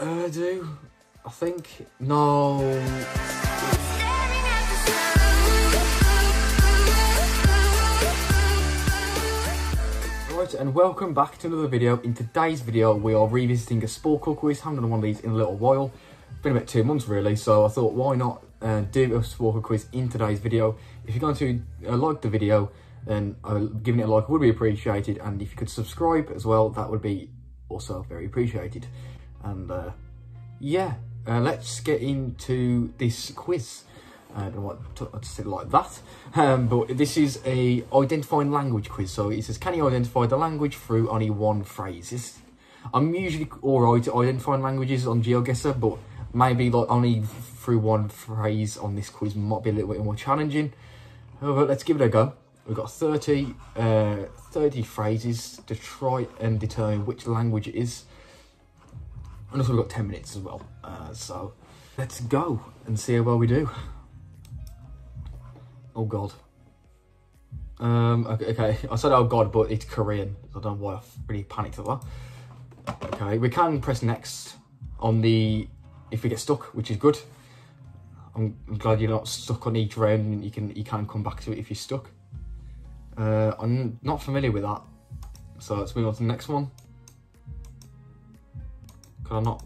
Uh, do I think no? Right, and welcome back to another video. In today's video, we are revisiting a Sporcle quiz. Haven't done one of these in a little while. Been about two months really, so I thought why not uh, do a Sporcle quiz in today's video. If you're going to uh, like the video, then uh, giving it a like would be appreciated. And if you could subscribe as well, that would be also very appreciated. And uh, yeah, uh, let's get into this quiz. I don't know what say like that. Um, but this is a identifying language quiz. So it says, can you identify the language through only one phrase? It's, I'm usually alright at identifying languages on GeoGuessr, but maybe like only through one phrase on this quiz might be a little bit more challenging. However, let's give it a go. We've got 30, uh, 30 phrases to try and determine which language it is. And also we've got 10 minutes as well. Uh, so let's go and see how well we do. Oh God. Um, okay, okay, I said oh God, but it's Korean. I don't know why I really panicked at that. Okay, we can press next on the, if we get stuck, which is good. I'm, I'm glad you're not stuck on each round and you can, you can come back to it if you're stuck. Uh, I'm not familiar with that. So let's move on to the next one. Could I not?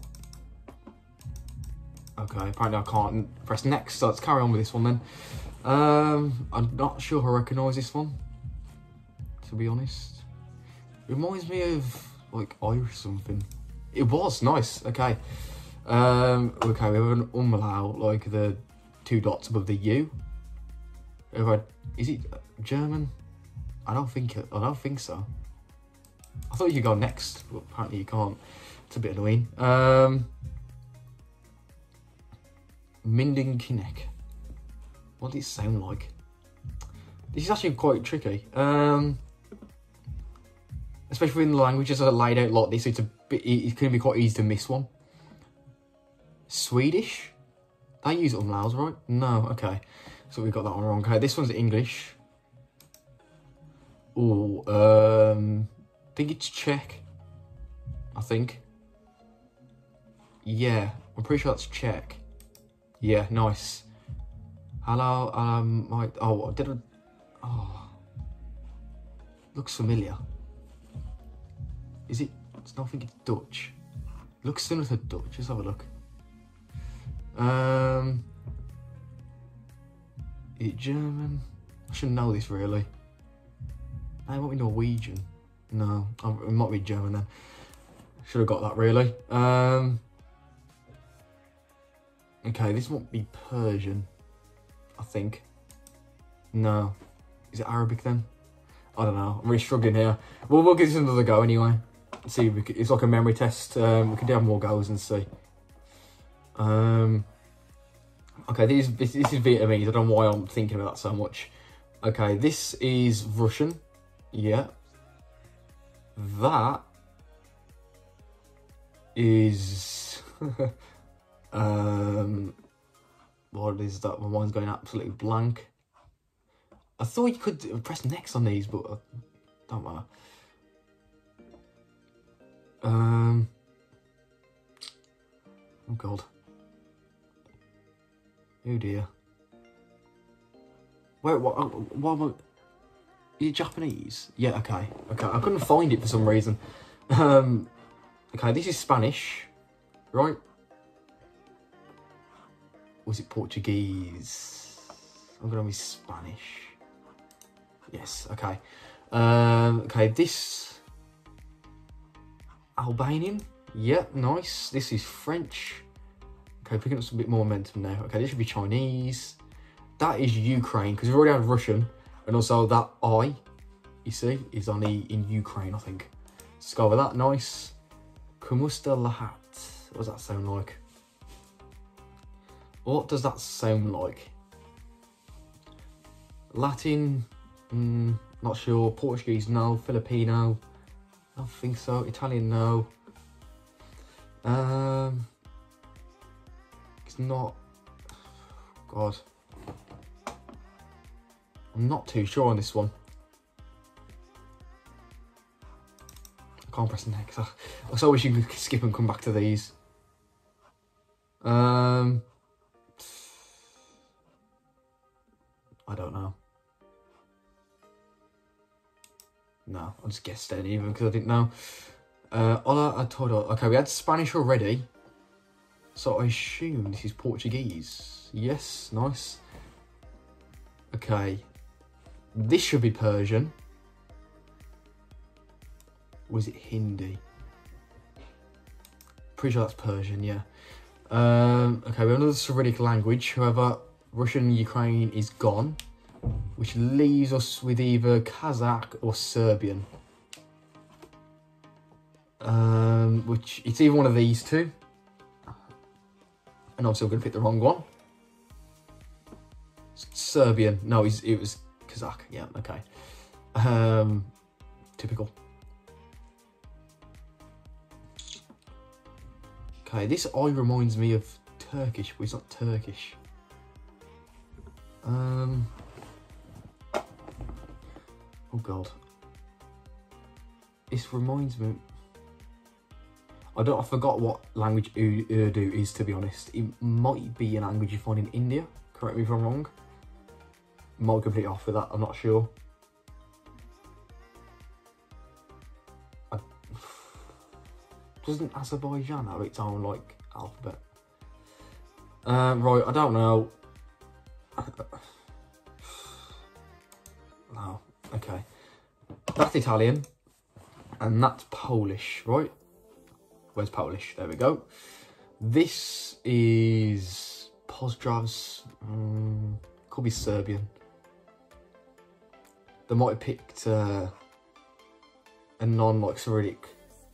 Okay, apparently I can't press next, so let's carry on with this one then. Um, I'm not sure I recognise this one, to be honest. Reminds me of, like, Irish something. It was, nice, okay. Um, okay, we have an umlaut, like the two dots above the U. Is it German? I don't think it, I don't think so. I thought you could go next, but apparently you can't. It's a bit annoying. Um, Minden Kinnick. What does it sound like? This is actually quite tricky. Um, especially when the languages that are laid out like this, it's a bit, it can be quite easy to miss one. Swedish? They use umlauts, right? No, okay. So we got that one wrong. Okay, this one's English. Oh, um, I think it's Czech. I think. Yeah, I'm pretty sure that's Czech. Yeah, nice. Hello, um, my, oh, I did I, oh, looks familiar. Is it, it's not, I think it's Dutch. Looks similar to Dutch, let's have a look. Um, is it German? I should know this really. I might be Norwegian. No, it might be German then. Should have got that really. Um, okay, this might be Persian. I think. No. Is it Arabic then? I don't know. I'm really struggling here. Well, we'll give this another go anyway. See, it's like a memory test. Um, we could have more goes and see. Um, okay, this, this, this is Vietnamese. I don't know why I'm thinking about that so much. Okay, this is Russian. Yeah. That is... um, what is that? My mind's going absolutely blank. I thought you could press next on these, but uh, don't matter. Um. Oh god. Oh dear. Wait, what? Uh, what? Am I, is it Japanese? Yeah. Okay. Okay. I couldn't find it for some reason. Um. Okay. This is Spanish, right? Was it Portuguese? I'm gonna be Spanish. Yes, okay. Um, okay, this Albanian. Yeah, nice. This is French. Okay, picking up some bit more momentum now. Okay, this should be Chinese. That is Ukraine, because we've already had Russian. And also that I, you see, is only in Ukraine, I think. With that. Nice. Kumusta Lahat. What does that sound like? What does that sound like? Latin, mm, not sure. Portuguese, no. Filipino, I think so. Italian, no. Um, it's not. God, I'm not too sure on this one. I can't press next. I, I so wish you could skip and come back to these. Um, I don't know. No, I just guessed it even because I didn't know. Uh, hola a todo. Okay, we had Spanish already. So I assume this is Portuguese. Yes, nice. Okay. This should be Persian. Was it Hindi? Pretty sure that's Persian, yeah. Um, okay, we have another Cyrillic language. However, Russian Ukraine is gone, which leaves us with either Kazakh or Serbian. Um, which it's either one of these two, and I'm still going to pick the wrong one. Serbian. No, it was Kazakh. Yeah, okay. Um, typical. Okay, this eye reminds me of Turkish, but it's not Turkish. Um. Oh god. This reminds me. I don't. I forgot what language Urdu is. To be honest, it might be a language you find in India. Correct me if I'm wrong. Might completely off with that. I'm not sure. Doesn't Azerbaijan have its own like alphabet? Um, right, I don't know. No, okay. That's Italian, and that's Polish, right? Where's Polish? There we go. This is Pozdrav's. Um, could be Serbian. They might have picked uh, a non like Cyrillic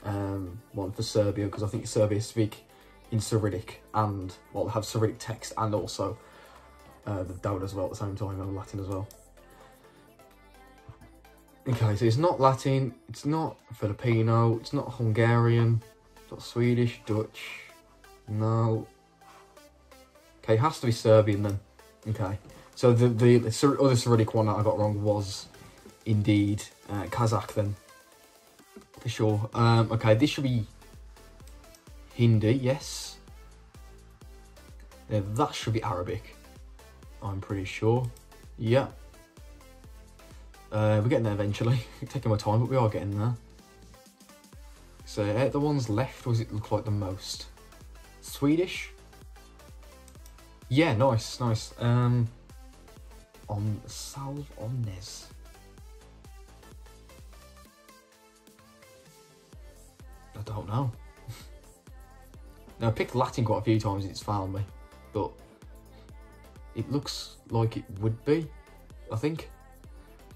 um, one for Serbia because I think Serbia speak in Cyrillic and well have Cyrillic text and also uh, the Dawd as well at the same time and Latin as well. Okay, so it's not Latin, it's not Filipino, it's not Hungarian, it's not Swedish, Dutch, no. Okay, it has to be Serbian then. Okay, so the, the, the other Cyrillic one that I got wrong was indeed uh, Kazakh then for sure. Um, okay, this should be Hindi, yes. Yeah, that should be Arabic. I'm pretty sure. Yeah. Uh, we're getting there eventually. taking my time, but we are getting there. So, uh, the ones left, what does it look like the most? Swedish? Yeah, nice, nice. Um, on Salve Omnes. I don't know. now, I picked Latin quite a few times, and it's found me, but it looks like it would be, I think.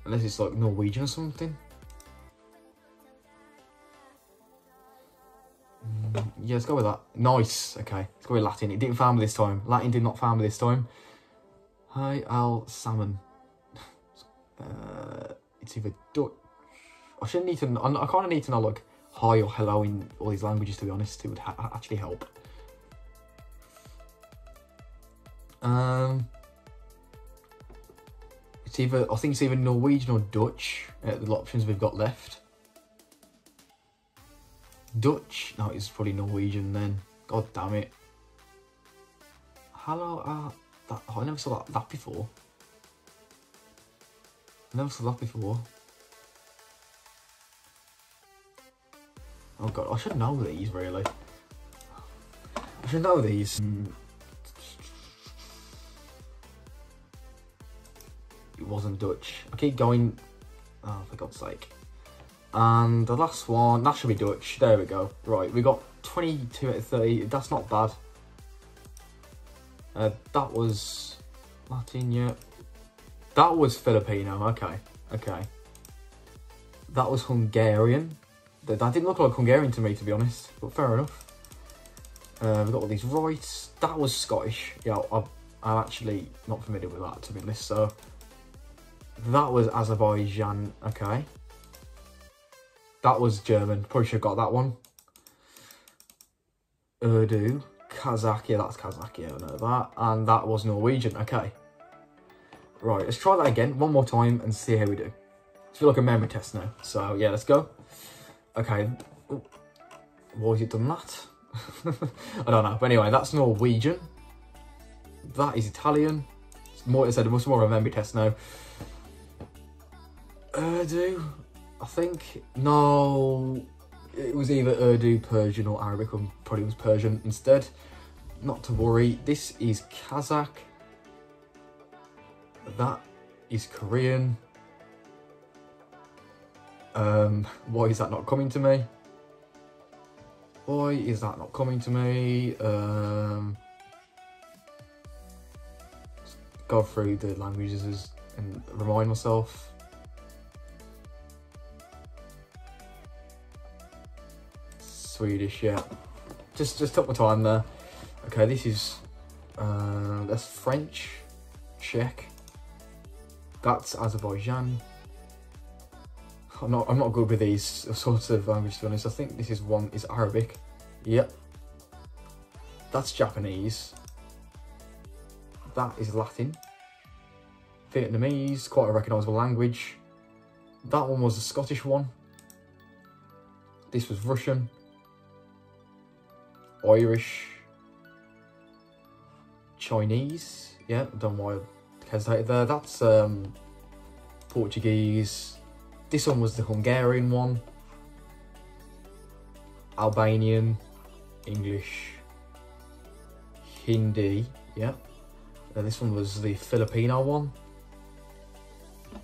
Unless it's like Norwegian or something. Mm, yeah, let's go with that. Nice. Okay, let's go with Latin. It didn't farm me this time. Latin did not farm me this time. Hi, Al Salmon. Uh, it's either Dutch. I shouldn't need to. I kind of need to know like hi or hello in all these languages, to be honest. It would actually help. Um, it's either, I think it's either Norwegian or Dutch, uh, the options we've got left. Dutch, no, it's probably Norwegian then. God damn it. Hello, uh, that, oh, I never saw that, that before. I never saw that before. Oh god, I should know these really. I should know these. Mm. It wasn't Dutch. I keep going. Oh, for God's sake. And the last one, that should be Dutch. There we go. Right, we got 22 out of 30. That's not bad. Uh, that was Latin, yeah. That was Filipino, okay. Okay. That was Hungarian. That didn't look like Hungarian to me, to be honest, but fair enough. Uh, we've got all these rights. That was Scottish. Yeah, I'm, I'm actually not familiar with that, to be honest. So, that was Azerbaijan. Okay. That was German. Probably should have got that one. Urdu. Kazakh. Yeah, that's Kazakh. Yeah, I know that. And that was Norwegian. Okay. Right, let's try that again one more time and see how we do. It's feel like a memory test now. So, yeah, let's go. Okay. Why has it done that? I don't know. But anyway, that's Norwegian. That is Italian. It's more, I said, much more of a memory test now. Urdu, I think. No, it was either Urdu, Persian, or Arabic, or probably was Persian instead. Not to worry. This is Kazakh. That is Korean. Um, why is that not coming to me? Why is that not coming to me? Um, go through the languages and remind myself. Swedish, yeah. Just just took my time there. Okay, this is uh, that's French, Czech. That's Azerbaijan. I'm not I'm not good with these sorts of languages to be honest. I think this is one is Arabic. Yep. That's Japanese. That is Latin. Vietnamese, quite a recognisable language. That one was a Scottish one. This was Russian. Irish. Chinese. Yeah, I don't know why I hesitated there. That's um, Portuguese. This one was the Hungarian one. Albanian. English. Hindi. Yeah. And this one was the Filipino one.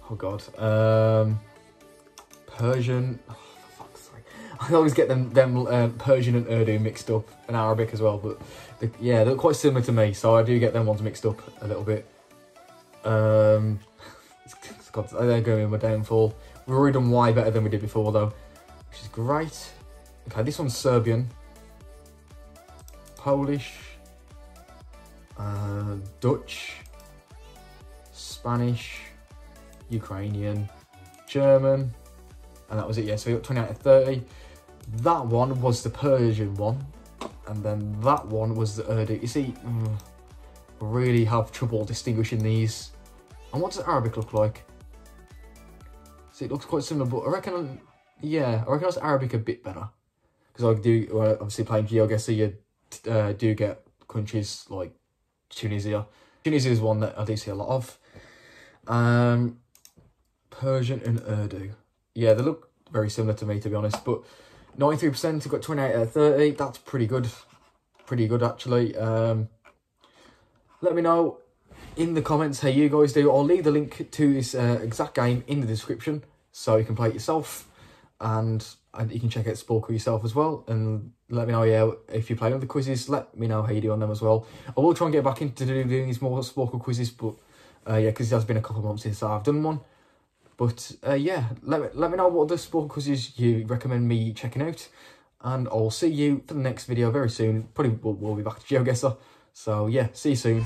Oh god. Um, Persian. I always get them them um, Persian and Urdu mixed up, and Arabic as well. But yeah, they're quite similar to me, so I do get them ones mixed up a little bit. Um, God, they're going in my downfall. We've already done Y better than we did before though, which is great. Okay, this one's Serbian, Polish, uh, Dutch, Spanish, Ukrainian, German, and that was it. Yeah, so we got 28 to 30. That one was the Persian one, and then that one was the Urdu. You see, mm, really have trouble distinguishing these. And what does Arabic look like? See, it looks quite similar, but I reckon, yeah, I reckon it's Arabic a bit better. Because I do, obviously playing GeoGuessr, you uh, do get countries like Tunisia. Tunisia is one that I do see a lot of. Um, Persian and Urdu. Yeah, they look very similar to me, to be honest. But 93% have got 28 out of 30. That's pretty good. Pretty good, actually. Um, let me know in the comments how you guys do. I'll leave the link to this uh, exact game in the description so you can play it yourself. And, and you can check out Sporcle yourself as well. And let me know, yeah, if you play other quizzes, let me know how you do on them as well. I will try and get back into doing these more Sporcle quizzes, but uh, yeah, because it has been a couple of months since I've done one. But uh, yeah, let me, let me know what other Sporcle quizzes you recommend me checking out. And I'll see you for the next video very soon. Probably we'll, we'll be back to GeoGuessr. So yeah, see you soon.